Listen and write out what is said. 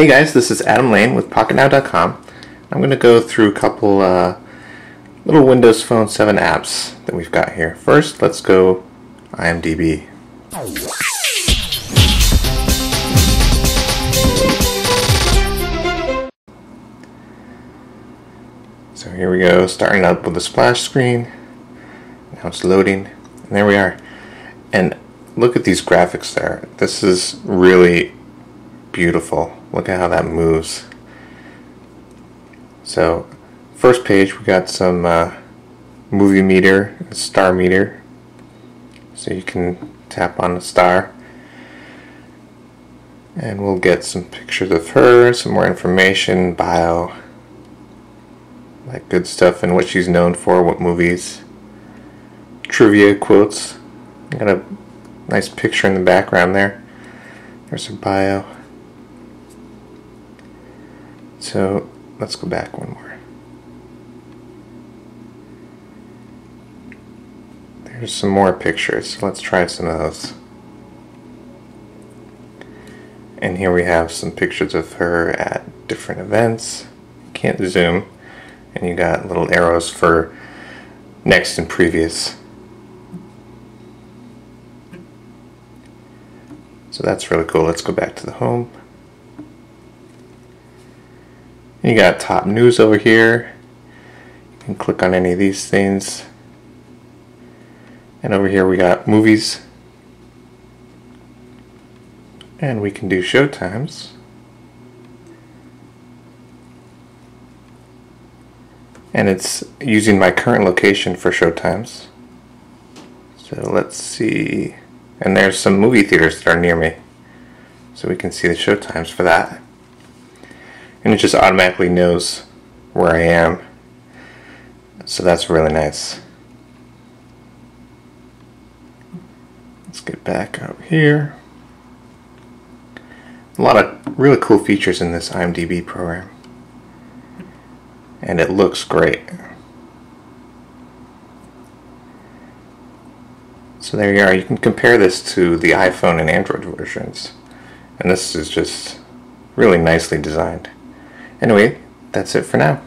Hey guys, this is Adam Lane with PocketNow.com. I'm going to go through a couple uh, little Windows Phone 7 apps that we've got here. First, let's go IMDb. So here we go, starting up with the splash screen. Now it's loading, and there we are. And look at these graphics there. This is really beautiful. Look at how that moves. So, first page we got some uh, movie meter, star meter. So you can tap on the star. And we'll get some pictures of her, some more information, bio, like good stuff and what she's known for, what movies. Trivia quotes. Got a nice picture in the background there. There's her bio. So let's go back one more. There's some more pictures. Let's try some of those. And here we have some pictures of her at different events. Can't zoom. And you got little arrows for next and previous. So that's really cool. Let's go back to the home. You got top news over here. You can click on any of these things. And over here we got movies. And we can do show times. And it's using my current location for show times. So let's see. And there's some movie theaters that are near me. So we can see the show times for that and it just automatically knows where I am. So that's really nice. Let's get back up here. A lot of really cool features in this IMDb program. And it looks great. So there you are. You can compare this to the iPhone and Android versions. And this is just really nicely designed. Anyway, that's it for now.